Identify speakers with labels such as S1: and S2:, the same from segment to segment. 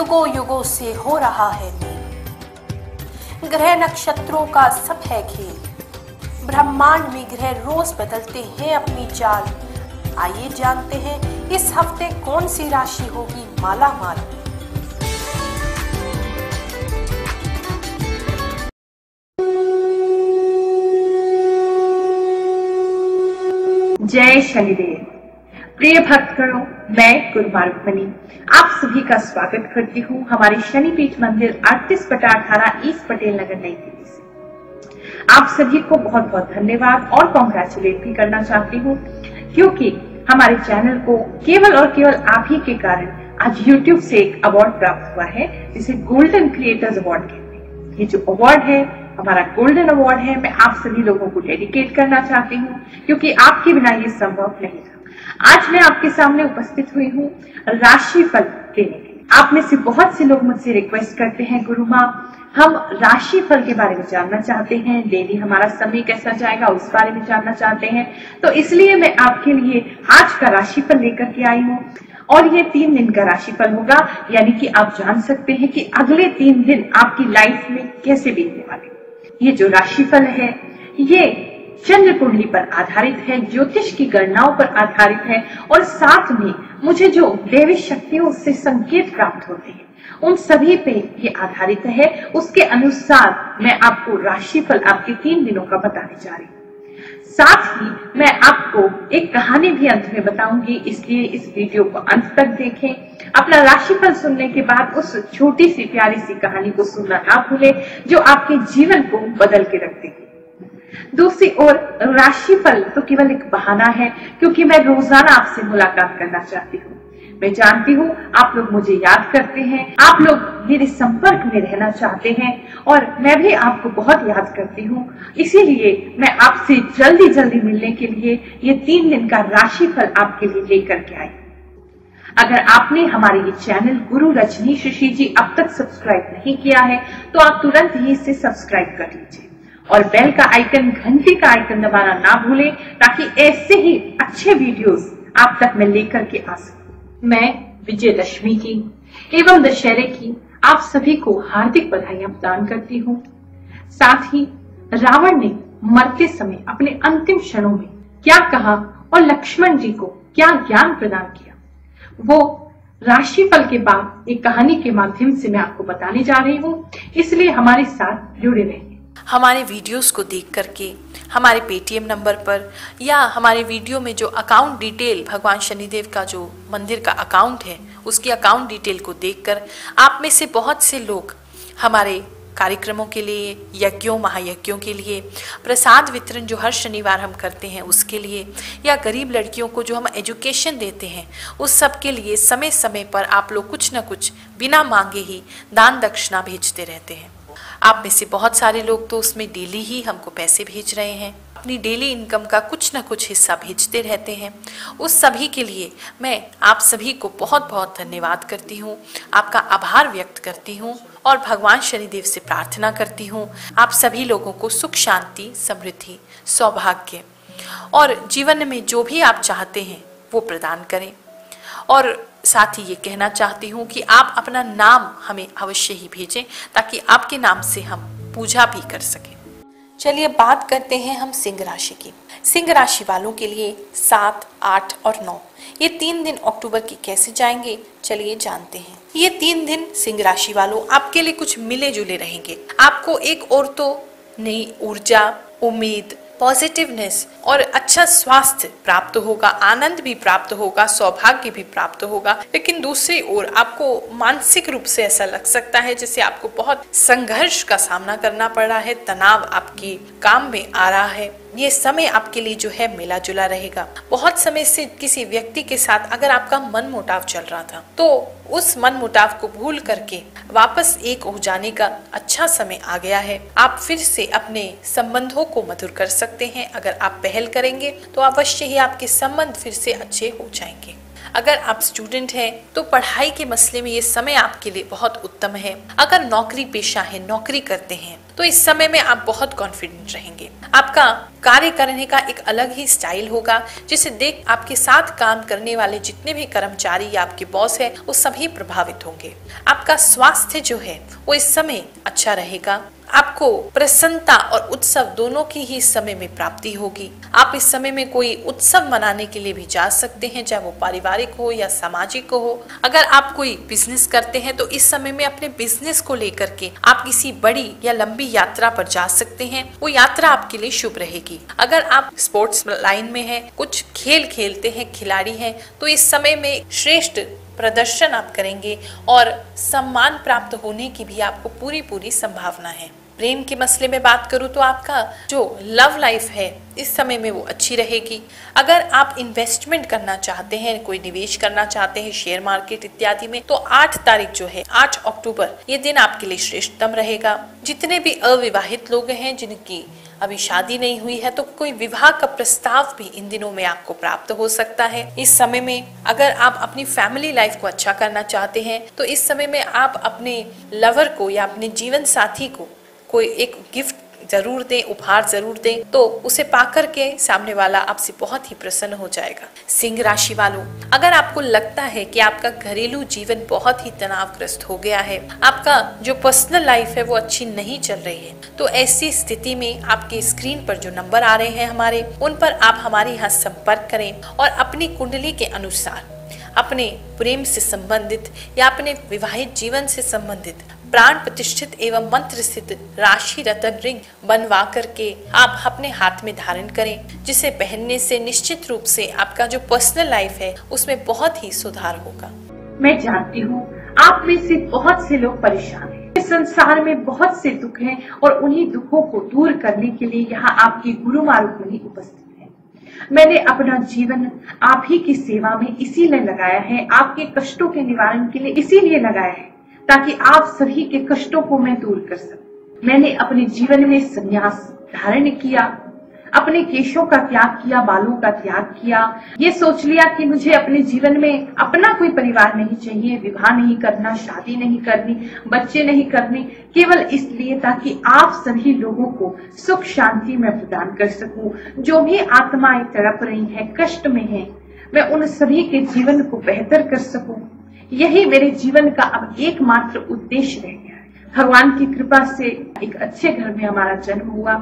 S1: युगों युगों से हो रहा है मेल। ग्रह नक्षत्रों का सब है खेल। ब्रह्मांड में ग्रह रोज बदलते हैं अपनी चाल। आइए जानते हैं, इस हफ़्ते कौन सी राशि होगी माला माल
S2: जय शनिदेव। प्रिय भक्तगणों, मैं बनी आप सभी का स्वागत करती हूँ हमारे शनिपीठ मंदिर अड़तीस बटा अठारह ईस्ट पटेल नगर नई दिल्ली से। आप सभी को बहुत बहुत धन्यवाद और कॉन्ग्रेचुलेट भी करना चाहती हूँ, क्योंकि हमारे चैनल को केवल और केवल आप ही के कारण आज YouTube से एक अवार्ड प्राप्त हुआ है, जिसे गोल्डन क्रिएटर्स अवार्ड कहते हैं। ये जो अवार्ड है, हमारा गोल्डन अवार्ड है, मैं आप सभी लोगों को डेडिकेट करना चाहती हूँ, क्योंकि आपके बिना ये संभव नहीं आज मैं आपके सामने उपस्थित हुई हूँ राशि फल देने के लिए। आप में से बहुत से लोग मुझसे रिक्वेस्ट करते हैं, गुरु माँ, हम राशि फल के बारे में जानना चाहते हैं डेली हमारा समय कैसा जाएगा, उस बारे में जानना चाहते हैं। तो इसलिए मैं आपके लिए आज का राशि फल लेकर के आई हूँ। और ये तीन दिन का राशिफल होगा, यानी कि आप जान सकते हैं कि अगले तीन दिन आपकी लाइफ में कैसे बीतने वाले ये जो राशिफल है, ये चंद्र कुंडली पर आधारित है, ज्योतिष की गणनाओं पर आधारित है और साथ में मुझे जो देवी शक्तियों से संकेत प्राप्त होते हैं, उन सभी पे ये आधारित है। उसके अनुसार मैं आपको राशिफल आपके तीन दिनों का बताने जा रही हूँ। साथ ही मैं आपको एक कहानी भी अंत में बताऊँगी, इसलिए इस वीडियो को अंत तक देखें। अपना राशिफल सुनने के बाद उस छोटी सी प्यारी सी कहानी को सुनना ना भूले, जो आपके जीवन को बदल के रख देगी। दूसरी ओर राशिफल तो केवल एक बहाना है, क्योंकि मैं रोज़ाना आपसे मुलाकात करना चाहती हूँ। मैं जानती हूँ, आप लोग मुझे याद करते हैं, आप लोग मेरे संपर्क में रहना चाहते हैं, और मैं भी आपको बहुत याद करती हूँ। इसीलिए मैं आपसे जल्दी जल्दी मिलने के लिए ये तीन दिन का राशिफल आपके लिए लेकर के आई। अगर आपने हमारे ये चैनल गुरु रजनी शशि जी अब तक सब्सक्राइब नहीं किया है तो आप तुरंत ही इसे सब्सक्राइब कर लीजिए। और बेल का आइकन घंटी का आइकन दबाना ना भूलें, ताकि ऐसे ही अच्छे वीडियोस आप तक मैं लेकर के आ सकूँ। मैं विजय विजयदशमी की, एवं दशहरे की आप सभी को हार्दिक बधाइयाँ प्रदान करती हूँ। साथ ही रावण ने मरते समय अपने अंतिम क्षणों में क्या कहा और लक्ष्मण जी को क्या ज्ञान प्रदान किया, वो राशिफल के बाद एक कहानी के माध्यम से मैं आपको बताने जा रही हूँ, इसलिए हमारे साथ जुड़े रहिए
S1: हमारे वीडियोस को देख करके, हमारे पेटीएम नंबर पर, या हमारे वीडियो में जो अकाउंट डिटेल भगवान शनिदेव का जो मंदिर का अकाउंट है, उसकी अकाउंट डिटेल को देखकर, आप में से बहुत से लोग हमारे कार्यक्रमों के लिए, यज्ञों, महायज्ञों के लिए, प्रसाद वितरण जो हर शनिवार हम करते हैं उसके लिए, या गरीब लड़कियों को जो हम एजुकेशन देते हैं, उस सब के लिए समय समय पर आप लोग कुछ ना कुछ बिना मांगे ही दान दक्षिणा भेजते रहते हैं। आप में से बहुत सारे लोग तो उसमें डेली ही हमको पैसे भेज रहे हैं। अपनी डेली इनकम का कुछ ना कुछ हिस्सा भेजते रहते हैं। उस सभी के लिए मैं आप सभी को बहुत बहुत धन्यवाद करती हूँ। आपका आभार व्यक्त करती हूँ और भगवान शनिदेव से प्रार्थना करती हूँ। आप सभी लोगों को सुख, शांति, समृद्धि, सौभाग्य और जीवन में जो भी आप चाहते हैं वो प्रदान करें। और साथ ही ये कहना चाहती हूँ कि आप अपना नाम हमें अवश्य ही भेजें, ताकि आपके नाम से हम पूजा भी कर सकें। चलिए बात करते हैं हम सिंह राशि की। सिंह राशि वालों के लिए सात, आठ और नौ, ये तीन दिन अक्टूबर के कैसे जाएँगे, चलिए जानते हैं। ये तीन दिन सिंह राशि वालों आपके लिए कुछ मिले जुले रहेंगे। आपको एक और तो नई ऊर्जा, उम्मीद पॉजिटिवनेस और अच्छा स्वास्थ्य प्राप्त होगा, आनंद भी प्राप्त होगा, सौभाग्य भी प्राप्त होगा। लेकिन दूसरी ओर आपको मानसिक रूप से ऐसा लग सकता है जैसे आपको बहुत संघर्ष का सामना करना पड़ रहा है, तनाव आपकी काम में आ रहा है। ये समय आपके लिए जो है मिला जुला रहेगा। बहुत समय से किसी व्यक्ति के साथ अगर आपका मन मुटाव चल रहा था तो उस मन मुटाव को भूल करके वापस एक हो जाने का अच्छा समय आ गया है। आप फिर से अपने संबंधों को मधुर कर सकते हैं। अगर आप पहल करेंगे तो अवश्य ही आपके संबंध फिर से अच्छे हो जाएँगे। अगर आप स्टूडेंट हैं तो पढ़ाई के मसले में ये समय आपके लिए बहुत उत्तम है। अगर नौकरी पेशा है, नौकरी करते हैं तो इस समय में आप बहुत कॉन्फिडेंट रहेंगे। आपका कार्य करने का एक अलग ही स्टाइल होगा, जिसे देख आपके साथ काम करने वाले जितने भी कर्मचारी या आपके बॉस है, वो सभी प्रभावित होंगे। आपका स्वास्थ्य जो है, वो इस समय अच्छा रहेगा। आपको प्रसन्नता और उत्सव दोनों की ही समय में प्राप्ति होगी। आप इस समय में कोई उत्सव मनाने के लिए भी जा सकते हैं, चाहे वो पारिवारिक हो या सामाजिक हो। अगर आप कोई बिज़नेस करते हैं तो इस समय में अपने बिज़नेस को लेकर के आप किसी बड़ी या लंबी यात्रा पर जा सकते हैं। वो यात्रा आपके लिए शुभ रहेगी। अगर आप स्पोर्ट्स लाइन में है, कुछ खेल खेलते हैं, खिलाड़ी हैं तो इस समय में श्रेष्ठ प्रदर्शन आप करेंगे और सम्मान प्राप्त होने की भी आपको पूरी पूरी संभावना है। प्रेम के मसले में बात करूँ तो आपका जो लव लाइफ है, इस समय में वो अच्छी रहेगी। अगर आप इन्वेस्टमेंट करना चाहते हैं, कोई निवेश करना चाहते हैं शेयर मार्केट इत्यादि में तो 8 तारीख जो है 8 अक्टूबर, ये दिन आपके लिए श्रेष्ठतम रहेगा। जितने भी अविवाहित लोग हैं, जिनकी अभी शादी नहीं हुई है तो कोई विवाह का प्रस्ताव भी इन दिनों में आपको प्राप्त हो सकता है। इस समय में अगर आप अपनी फैमिली लाइफ को अच्छा करना चाहते हैं तो इस समय में आप अपने लवर को या अपने जीवन साथी को कोई एक गिफ्ट ज़रूर दें, उपहार ज़रूर दें तो उसे पाकर के सामने वाला आपसे बहुत ही प्रसन्न हो जाएगा। सिंह राशि वालों, अगर आपको लगता है कि आपका घरेलू जीवन बहुत ही तनावग्रस्त हो गया है, आपका जो पर्सनल लाइफ है वो अच्छी नहीं चल रही है तो ऐसी स्थिति में आपके स्क्रीन पर जो नंबर आ रहे हैं हमारे, उन पर आप हमारे यहाँ संपर्क करें और अपनी कुंडली के अनुसार, अपने प्रेम से संबंधित या अपने विवाहित जीवन से संबंधित प्राण प्रतिष्ठित एवं मंत्र स्थित राशि रतन रिंग बनवा करके आप अपने हाथ में धारण करें, जिसे पहनने से निश्चित रूप से आपका जो पर्सनल लाइफ है, उसमें बहुत ही सुधार होगा।
S2: मैं जानती हूँ, आप में से बहुत से लोग परेशान हैं। इस संसार में बहुत से दुख हैं और उन्हीं दुखों को दूर करने के लिए यहाँ आपकी गुरु मारुकुनी उपस्थित मैंने अपना जीवन आप ही की सेवा में इसीलिए लगाया है, आपके कष्टों के निवारण के लिए इसीलिए लगाया है ताकि आप सभी के कष्टों को मैं दूर कर सकूँ। मैंने अपने जीवन में संन्यास धारण किया, अपने केशों का त्याग किया, बालों का त्याग किया। ये सोच लिया कि मुझे अपने जीवन में अपना कोई परिवार नहीं चाहिए, विवाह नहीं करना, शादी नहीं करनी, बच्चे नहीं करने, केवल इसलिए ताकि आप सभी लोगों को सुख, शांति में प्रदान कर सकूँ। जो भी आत्माएँ तड़प रही हैं, कष्ट में हैं, मैं उन सभी के जीवन को बेहतर कर सकूँ। यही मेरे जीवन का अब एकमात्र उद्देश्य रह गया है। भगवान की कृपा से एक अच्छे घर में हमारा जन्म हुआ।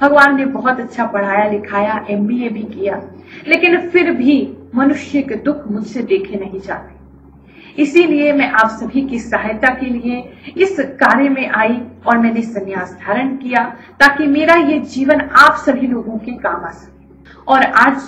S2: भगवान ने बहुत अच्छा पढ़ाया, लिखाया एमबीए भी किया। लेकिन फिर भी मनुष्य के दुख मुझसे देखे नहीं जाते। इसीलिए मैं आप सभी की सहायता के लिए इस कार्य में आई और मैंने संन्यास धारण किया ताकि मेरा ये जीवन आप सभी लोगों के काम आ सके। और आज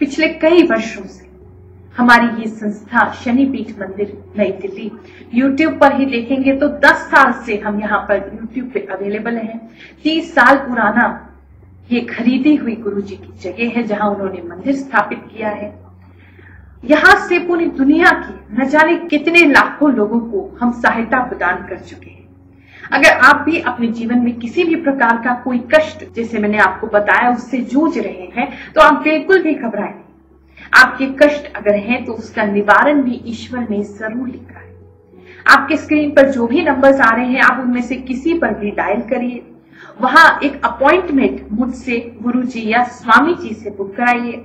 S2: पिछले कई वर्षों से हमारी ये संस्था शनिपीठ मंदिर, नई दिल्ली। यूट्यूब पर ही देखेंगे तो 10 साल से हम यहाँ पर यूट्यूब पे अवेलेबल हैं। 30 साल पुराना ये खरीदी हुई गुरु जी की जगह है जहाँ उन्होंने मंदिर स्थापित किया है। यहाँ से पूरी दुनिया की, न जाने कितने लाखों लोगों को हम सहायता प्रदान कर चुके हैं। अगर आप भी अपने जीवन में किसी भी प्रकार का कोई कष्ट, जैसे मैंने आपको बताया, उससे जूझ रहे हैं तो आप बिल्कुल भी घबराए आपके कष्ट अगर हैं तो उसका निवारण भी ईश्वर ने ज़रूर लिखा है। आपके स्क्रीन पर जो भी नंबर्स आ रहे हैं, आप उनमें से किसी पर भी डायल करिए। वहाँ एक अपॉइंटमेंट मुझसे गुरु जी या स्वामी जी से बुक कराइए।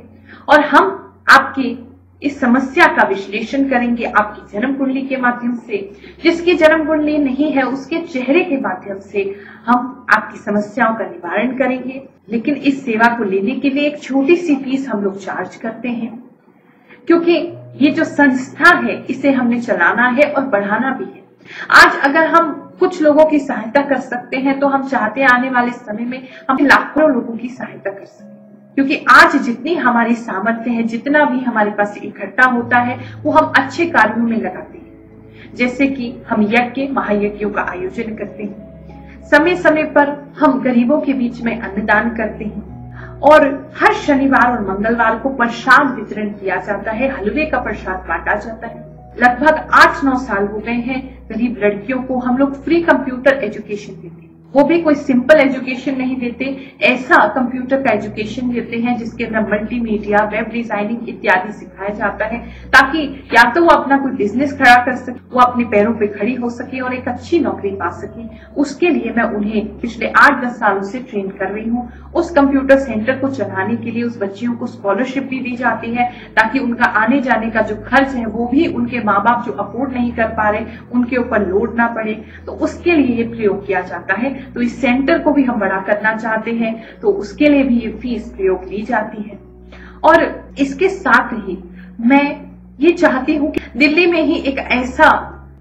S2: और हम आपके इस समस्या का विश्लेषण करेंगे आपकी जन्म कुंडली के माध्यम से। जिसकी जन्म कुंडली नहीं है, उसके चेहरे के माध्यम से हम आपकी समस्याओं का निवारण करेंगे। लेकिन इस सेवा को लेने के लिए एक छोटी सी फ़ीस हम लोग चार्ज करते हैं। क्योंकि ये जो संस्था है, इसे हमने चलाना है और बढ़ाना भी है। आज अगर हम कुछ लोगों की सहायता कर सकते हैं तो हम चाहते हैं आने वाले समय में हम लाखों लोगों की सहायता कर सकें। क्योंकि आज जितनी हमारी सामर्थ्य है, जितना भी हमारे पास इकट्ठा होता है, वो हम अच्छे कार्यों में लगाते हैं। जैसे कि हम यज्ञ, महायज्ञों का आयोजन करते हैं। समय समय पर हम गरीबों के बीच में अन्नदान करते हैं और हर शनिवार और मंगलवार को प्रसाद वितरण किया जाता है, हलवे का प्रसाद बांटा जाता है। लगभग आठ नौ साल हो गए हैं गरीब लड़कियों को हम लोग फ्री कंप्यूटर एजुकेशन देते हैं। वो भी कोई सिंपल एजुकेशन नहीं देते, ऐसा कंप्यूटर का एजुकेशन देते हैं जिसके अंदर मल्टीमीडिया वेब डिज़ाइनिंग इत्यादि सिखाया जाता है, ताकि या तो वो अपना कोई बिज़नेस खड़ा कर सके, वो अपने पैरों पे खड़ी हो सके और एक अच्छी नौकरी पा सके। उसके लिए मैं उन्हें पिछले आठ दस सालों से ट्रेन कर रही हूँ। उस कंप्यूटर सेंटर को चलाने के लिए उस बच्चियों को स्कॉलरशिप भी दी जाती है, ताकि उनका आने जाने का जो खर्च है, वो भी उनके माँ बाप जो अफोर्ड नहीं कर पा रहे, उनके ऊपर लोड ना पड़े। तो उसके लिए ये प्रयोग किया जाता है। तो इस सेंटर को भी हम बड़ा करना चाहते हैं तो उसके लिए भी ये फ़ीस प्रयोग ली जाती है। और इसके साथ ही मैं ये चाहती हूँ कि दिल्ली में ही एक ऐसा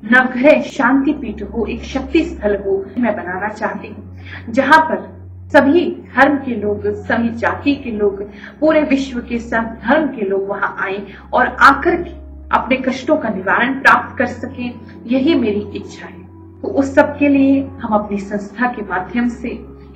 S2: नवग्रह शांति पीठ हो, एक शक्ति स्थल हो, मैं बनाना चाहती हूँ, जहाँ पर सभी धर्म के लोग, सभी जाति के लोग, पूरे विश्व के सब धर्म के लोग वहाँ आए और आकर अपने कष्टों का निवारण प्राप्त कर सके, यही मेरी इच्छा है। तो उस सब के लिए हम अपनी संस्था के माध्यम से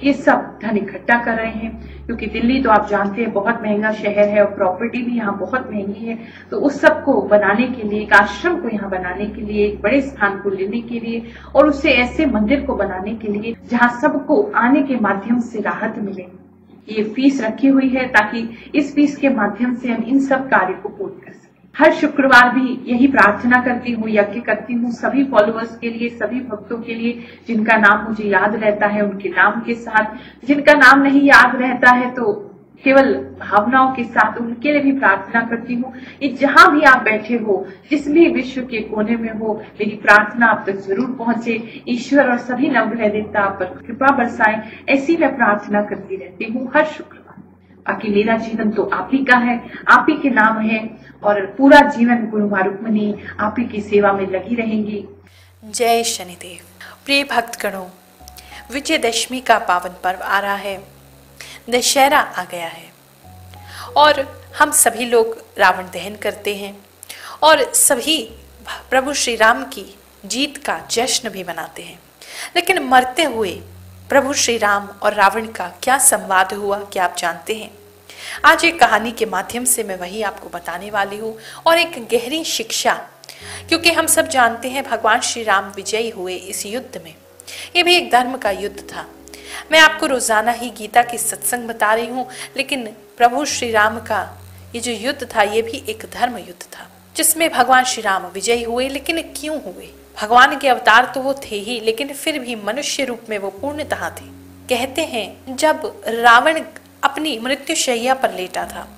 S2: ये सब धन इकट्ठा कर रहे हैं। क्योंकि दिल्ली तो आप जानते हैं, बहुत महँगा शहर है और प्रॉपर्टी भी यहाँ बहुत महँगी है। तो उस सबको बनाने के लिए, एक आश्रम को यहाँ बनाने के लिए, एक बड़े स्थान को लेने के लिए और उसे ऐसे मंदिर को बनाने के लिए जहाँ सबको आने के माध्यम से राहत मिले। ये फ़ीस रखी हुई है ताकि इस फ़ीस के माध्यम से हम इन सब कार्य को पूर्ण कर सकें। हर शुक्रवार भी यही प्रार्थना करती हूँ, यज्ञ करती हूँ सभी फॉलोअर्स के लिए, सभी भक्तों के लिए, जिनका नाम मुझे याद रहता है, उनके नाम के साथ। जिनका नाम नहीं याद रहता है तो केवल भावनाओं के साथ उनके लिए भी प्रार्थना करती हूँ ये जहाँ भी आप बैठे हो जिस भी विश्व के कोने में हो, मेरी प्रार्थना आप तक तो ज़रूर पहुँचे। ईश्वर और सभी नवग्रह देवता आप पर कृपा बरसाए, ऐसी मैं प्रार्थना करती रहती हूँ। हर शुक्रवार। बाकी मेरा जीवन तो आप ही का है, आप ही के नाम है, और पूरा जीवन गुरु रुक्मणी आप ही की सेवा में लगी रहेंगी।
S1: जय शनिदेव। प्रिय भक्त गणों विजयदशमी का पावन पर्व आ रहा है। दशहरा आ गया है। और हम सभी लोग रावण दहन करते हैं, और सभी प्रभु श्री राम की जीत का जश्न भी मनाते हैं। लेकिन मरते हुए प्रभु श्री राम और रावण का क्या संवाद हुआ, क्या आप जानते हैं? आज एक कहानी के माध्यम से मैं वही आपको बताने वाली हूँ और एक गहरी शिक्षा, क्योंकि हम सब जानते हैं भगवान श्री राम विजयी हुए इस युद्ध में। ये भी एक धर्म का युद्ध था। मैं आपको रोज़ाना ही गीता की सत्संग बता रही हूँ, लेकिन प्रभु श्री राम का ये जो युद्ध था, ये भी एक धर्म युद्ध था, जिसमें भगवान श्री राम विजयी हुए, लेकिन क्यों हुए? भगवान के अवतार तो वो थे ही, लेकिन फिर भी मनुष्य रूप में वो पूर्णतः थे। कहते हैं, जब रावण अपनी मृत्युशैया पर लेटा था।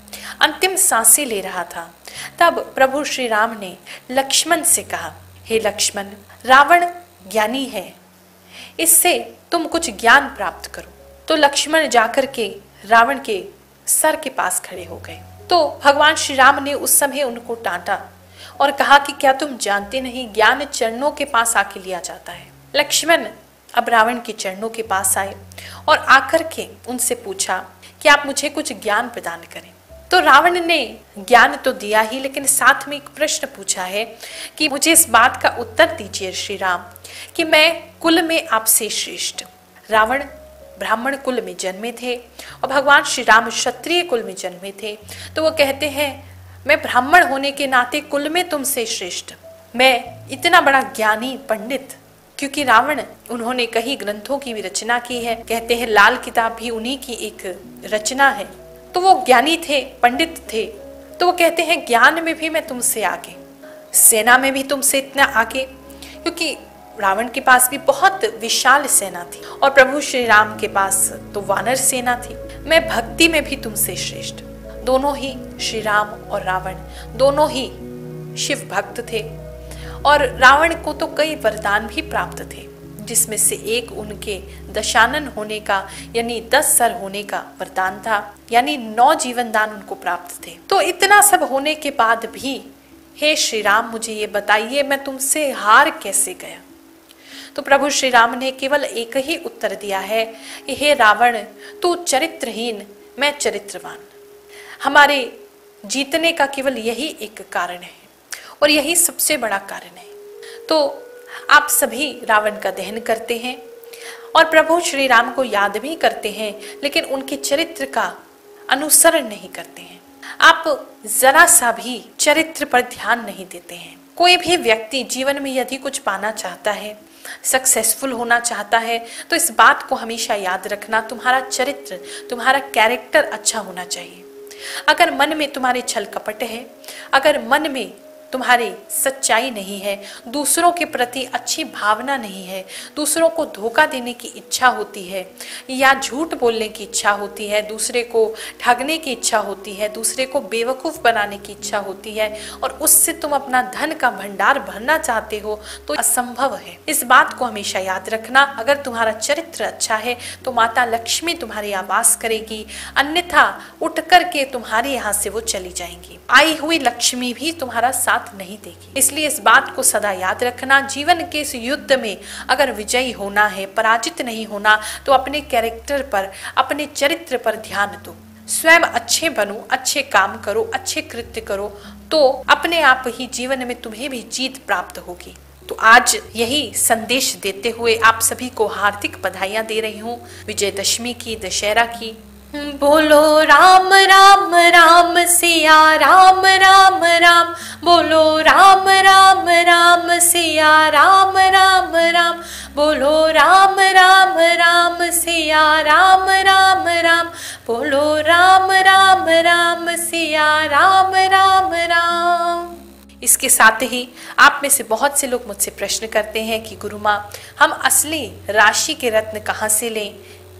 S1: अंतिम साँसें ले रहा था। तब प्रभु श्री राम ने लक्ष्मण से कहा, हे लक्ष्मण, रावण ज्ञानी है। इससे तुम कुछ ज्ञान प्राप्त करो। तो लक्ष्मण जाकर के रावण के सर के पास खड़े हो गए। तो भगवान श्री राम ने उस समय उनको टांटा और कहा कि क्या तुम जानते नहीं ज्ञान चरणों के पास आके लिया जाता है? लक्ष्मण अब रावण के चरणों के पास आए और आकर के उनसे पूछा कि आप मुझे कुछ ज्ञान प्रदान करें। तो रावण ने ज्ञान तो दिया ही, लेकिन साथ में एक प्रश्न पूछा है कि मुझे इस बात का उत्तर दीजिए श्री राम, कि मैं कुल में आपसे श्रेष्ठ। रावण ब्राह्मण कुल में जन्मे थे और भगवान श्री राम क्षत्रिय कुल में जन्मे थे। तो वो कहते हैं, मैं ब्राह्मण होने के नाते कुल में तुमसे श्रेष्ठ। मैं इतना बड़ा ज्ञानी पंडित क्योंकि रावण उन्होंने कई ग्रंथों की भी रचना की है। कहते हैं, लाल किताब भी उन्हीं की एक रचना है। तो वो ज्ञानी थे, पंडित थे। तो वो कहते हैं, ज्ञान में भी मैं तुमसे आगे, सेना में भी तुमसे इतना आगे। क्योंकि रावण के पास भी बहुत विशाल सेना थी और प्रभु श्री राम के पास तो वानर सेना थी। मैं भक्ति में भी तुमसे श्रेष्ठ। दोनों ही श्री राम और रावण, दोनों ही शिव भक्त थे। और रावण को तो कई वरदान भी प्राप्त थे, जिसमें से एक उनके दशानन होने का, यानी दस सर होने का वरदान था, यानी नौ जीवन दान उनको प्राप्त थे। तो इतना सब होने के बाद भी, हे श्री राम मुझे ये बताइए, मैं तुमसे हार कैसे गया? तो प्रभु श्री राम ने केवल एक ही उत्तर दिया है कि, हे रावण, तू चरित्रहीन, मैं चरित्रवान। हमारे जीतने का केवल यही एक कारण है। और यही सबसे बड़ा कारण है। तो आप सभी रावण का दहन करते हैं और प्रभु श्री राम को याद भी करते हैं, लेकिन उनके चरित्र का अनुसरण नहीं करते हैं। आप जरा सा भी चरित्र पर ध्यान नहीं देते हैं। कोई भी व्यक्ति जीवन में यदि कुछ पाना चाहता है सक्सेसफुल होना चाहता है तो इस बात को हमेशा याद रखना तुम्हारा चरित्र, तुम्हारा कैरेक्टर अच्छा होना चाहिए। अगर मन में तुम्हारे छल कपट है, अगर मन में तुम्हारी सच्चाई नहीं है, दूसरों के प्रति अच्छी भावना नहीं है, दूसरों को धोखा देने की इच्छा होती है या झूठ बोलने की इच्छा होती है, दूसरे को ठगने की इच्छा होती है, दूसरे को बेवकूफ़ बनाने की इच्छा होती है और उससे तुम अपना धन का भंडार भरना चाहते हो तो असंभव है। इस बात को हमेशा याद रखना, अगर तुम्हारा चरित्र अच्छा है तो माता लक्ष्मी तुम्हारी आवास करेगी, अन्यथा उठ करके तुम्हारे यहाँ से वो चली जाएँगी। आई हुई लक्ष्मी भी तुम्हारा साथ साथ नहीं देगी इसलिए इस बात को सदा याद रखना, जीवन के इस युद्ध में अगर विजयी होना है, पराजित नहीं होना तो अपने कैरेक्टर पर, अपने चरित्र पर ध्यान दो। स्वयं अच्छे बनो, अच्छे काम करो, अच्छे कृत्य करो तो अपने आप ही जीवन में तुम्हें भी जीत प्राप्त होगी। तो आज यही संदेश देते हुए आप सभी को हार्दिक बधाइयाँ दे रही हूँ। विजयदशमी की, दशहरा की। बोलो राम राम राम सिया राम राम राम बोलो राम राम राम सिया राम राम राम बोलो राम राम राम सिया राम राम राम बोलो राम राम राम सिया राम राम राम इसके साथ ही आप में से बहुत से लोग मुझसे प्रश्न करते हैं कि गुरु माँ हम असली राशि के रत्न कहाँ से लें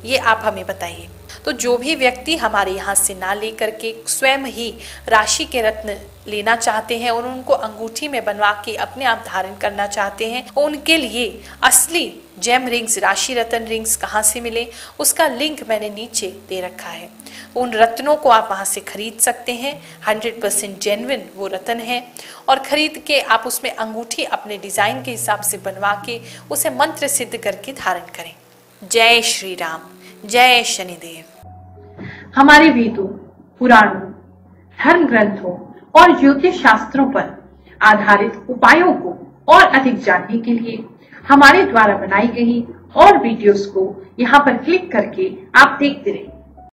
S1: ये आप हमें बताइए। तो जो भी व्यक्ति हमारे यहाँ से ना लेकर के स्वयं ही राशि के रत्न लेना चाहते हैं, और उनको अंगूठी में बनवा के अपने आप धारण करना चाहते हैं, उनके लिए असली जेम रिंग्स राशि रतन रिंग्स कहाँ से मिले? उसका लिंक मैंने नीचे दे रखा है। उन रत्नों को आप वहाँ से खरीद सकते हैं। हंड्रेड परसेंट जेनविन वो रतन है। और खरीद के आप उसमें अंगूठी अपने डिज़ाइन के हिसाब से बनवा के उसे मंत्र सिद्ध करके धारण करें। जय श्री राम जय शनिदेव।
S2: हमारे वेदों, पुराणों, धर्म ग्रंथों और ज्योतिष शास्त्रों पर आधारित उपायों को और अधिक जानने के लिए हमारे द्वारा बनाई गई और वीडियोस को यहाँ पर क्लिक करके आप देखते रहिए